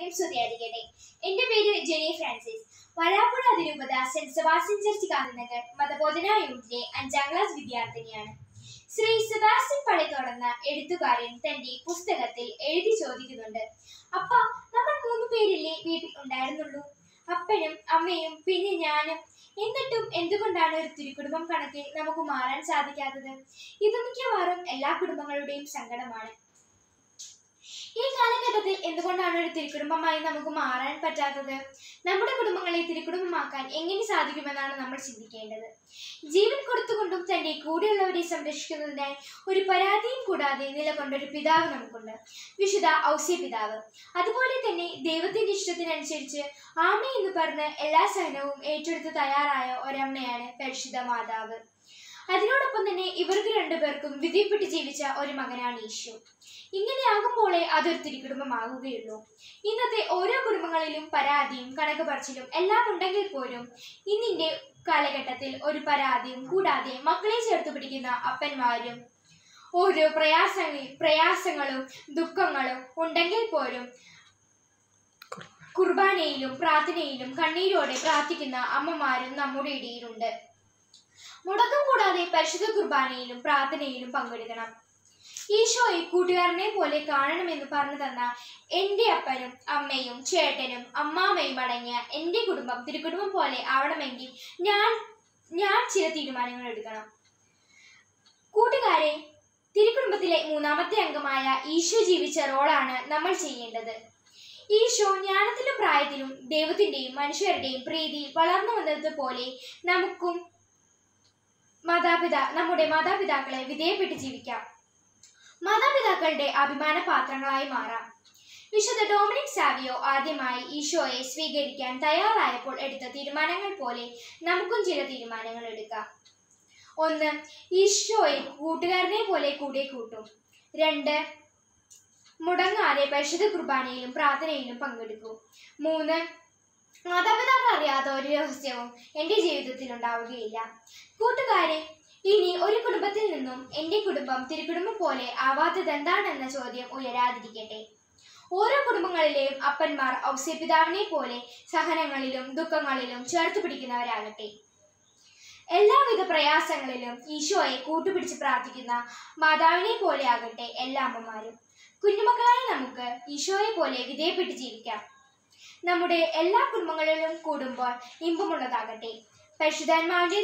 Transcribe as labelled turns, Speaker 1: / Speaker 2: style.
Speaker 1: നാമത്തിലേക്കും സ്തുതിയായിരിക്കട്ടെ. എന്റെ പേര് ജെനി ഫ്രാൻസിസ്. വരാപ്പുഴ അതിരൂപത സെന്റ് സെബാസ്റ്റ്യൻ ചർച്ച് ഗാന്ധിനഗർ മതബോധന യൂണിറ്റിലെ അഞ്ചാം ക്ലാസ് വിദ്യാർത്ഥിനിയാണ്. ശ്രീ സെബാസ്റ്റ്യൻ പള്ളിത്തോടെന്ന എഴുത്തുകാരൻ തന്റെ പുസ്തകത്തിൽ എഴുതി ചോദിക്കുന്നുണ്ട്. അപ്പ നമ്മൾ മൂന്ന് പേരില്ലേ വീട്ടിൽ ഉണ്ടായിരുന്നുള്ളൂ? അപ്പനും അമ്മയും പിന്നെ ഞാനും. എന്നിട്ടും എന്തുകൊണ്ടാണ് ഒരു തിരുക്കുടുംബം കണക്കിൽ നമുക്ക് മാറാൻ സാധിക്കാത്തത്? ഇത് മിക്കവാറും എല്ലാ കുടുംബങ്ങളുടെയും സങ്കടമാണ്. ഈ കാലഘട്ടത്തിൽ എന്തുകൊണ്ടാണ് ഒരു തിരുക്കുടുംബമായി നമുക്ക് മാറാൻ പറ്റാത്തത്? നമ്മുടെ കുടുംബങ്ങളെ തിരുക്കുടുംബമാക്കാൻ എങ്ങനെ സാധിക്കുമെന്നാണ് നമ്മൾ ചിന്തിക്കേണ്ടത്. ജീവൻ കൊടുത്തുകൊണ്ടും തന്റെ കൂടെയുള്ളവരെ സംരക്ഷിക്കുന്നതിനായി ഒരു പരാതിയും കൂടാതെ നിലകൊണ്ട ഒരു പിതാവ് നമുക്കുണ്ട്. വിശുദ്ധ ഔസ്യ പിതാവ്. അതുപോലെ തന്നെ ദൈവത്തിന്റെ ഇഷ്ടത്തിനനുസരിച്ച് ആമ എന്ന് പറഞ്ഞ് എല്ലാ സഹനവും ഏറ്റെടുത്ത് തയ്യാറായ ഒരമ്മയാണ് പരിശുദ്ധ മാതാവ്. അതിനോടൊപ്പം തന്നെ ഇവർക്ക് രണ്ടുപേർക്കും വിധിപ്പെട്ട് ജീവിച്ച ഒരു മകനാണ് ഈശോ. ഇങ്ങനെയാകുമ്പോഴേ അതൊരു തിരുകുടുംബമാകുകയുള്ളൂ ഇന്നത്തെ ഓരോ കുടുംബങ്ങളിലും പരാതിയും കണക്ക് പറച്ചിലും എല്ലാം ഉണ്ടെങ്കിൽ പോലും ഇന്നിന്റെ കാലഘട്ടത്തിൽ ഒരു പരാതിയും കൂടാതെ മക്കളെ ചേർത്ത് പിടിക്കുന്ന അപ്പന്മാരും ഓരോ പ്രയാസ പ്രയാസങ്ങളും ദുഃഖങ്ങളും ഉണ്ടെങ്കിൽ പോലും കുർബാനയിലും പ്രാർത്ഥനയിലും കണ്ണീരോടെ പ്രാർത്ഥിക്കുന്ന അമ്മമാരും നമ്മുടെ ഇടയിലുണ്ട്. മുടക്കം കൂടാതെ പരിശുദ്ധ കുർബാനയിലും പ്രാർത്ഥനയിലും പങ്കെടുക്കണം. ഈശോയെ കൂട്ടുകാരനെ പോലെ കാണണമെന്ന് പറഞ്ഞു തന്ന എന്റെ അപ്പനും അമ്മയും ചേട്ടനും അമ്മാമ്മയും അടങ്ങിയ എന്റെ കുടുംബം തിരുക്കുടുംബം പോലെ ആവണമെങ്കിൽ ഞാൻ ഞാൻ ചില തീരുമാനങ്ങൾ എടുക്കണം. കൂട്ടുകാരെ തിരുക്കുടുംബത്തിലെ മൂന്നാമത്തെ അംഗമായ ഈശോ ജീവിച്ച റോളാണ് നമ്മൾ ചെയ്യേണ്ടത്. ഈശോ ജ്ഞാനത്തിലും പ്രായത്തിലും ദൈവത്തിന്റെയും മനുഷ്യരുടെയും പ്രീതി വളർന്നു വന്നത് പോലെ നമുക്കും മാതാപിതാ നമ്മുടെ മാതാപിതാക്കളെ വിധേയപ്പെട്ട് ജീവിക്കാം. മാതാപിതാക്കളുടെ അഭിമാന പാത്രങ്ങളായി മാറാം. വിശുദ്ധ ഡോമിനിക് സാവിയോ ആദ്യമായി ഈശോയെ സ്വീകരിക്കാൻ തയ്യാറായപ്പോൾ എടുത്ത തീരുമാനങ്ങൾ പോലെ നമുക്കും ചില തീരുമാനങ്ങൾ എടുക്കാം. ഒന്ന് ഈശോയെ കൂട്ടുകാരനെ പോലെ കൂടെ കൂട്ടും. രണ്ട് മുടങ്ങാതെ പരിശുദ്ധ കുർബാനയിലും പ്രാർത്ഥനയിലും പങ്കെടുക്കും. മൂന്ന് മാതാപിതാക്കൾ അറിയാത്ത ഒരു രഹസ്യവും എന്റെ ജീവിതത്തിൽ ഉണ്ടാവുകയില്ല കൂട്ടുകാരെ ഇനി ഒരു കുടുംബത്തിൽ നിന്നും എന്റെ കുടുംബം തിരുക്കുടുംബം പോലെ ആവാത്തത് എന്താണെന്ന ചോദ്യം ഉയരാതിരിക്കട്ടെ. ഓരോ കുടുംബങ്ങളിലെയും അപ്പന്മാർ ഔസ്യപിതാവിനെ പോലെ സഹനങ്ങളിലും ദുഃഖങ്ങളിലും ചേർത്ത് പിടിക്കുന്നവരാകട്ടെ. എല്ലാവിധ പ്രയാസങ്ങളിലും ഈശോയെ കൂട്ടുപിടിച്ച് പ്രാർത്ഥിക്കുന്ന മാതാവിനെ പോലെ ആകട്ടെ എല്ലാ അമ്മമാരും. കുഞ്ഞുമക്കളായി നമുക്ക് ഈശോയെ പോലെ വിധേയപ്പെട്ട് ജീവിക്കാം. നമ്മുടെ എല്ലാ കുടുംബങ്ങളിലും കൂടുമ്പോൾ ഇമ്പമുള്ളതാകട്ടെ. പരിശുദ്ധാത്മാവിന്റെ